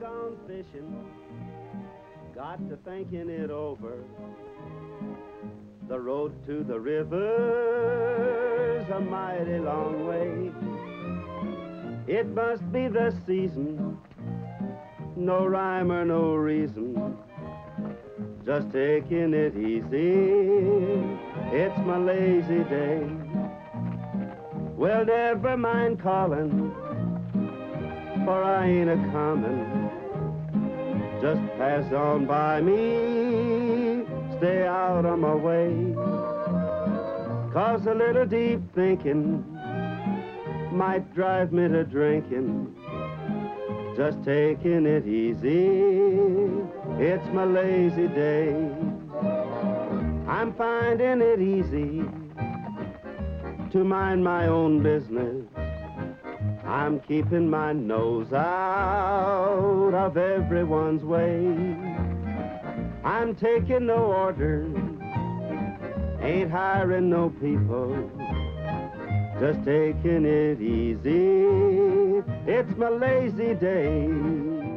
gone fishing, got to thinking it over. The road to the river's a mighty long way. It must be the season, no rhyme or no reason. Just taking it easy, it's my lazy day. Well, never mind calling, for I ain't a comin'. Just pass on by me, stay out of my way. Cause a little deep thinking might drive me to drinking. Just taking it easy, it's my lazy day. I'm finding it easy to mind my own business. I'm keeping my nose out of everyone's way. I'm taking no orders, ain't hiring no people. Just taking it easy, it's my lazy day.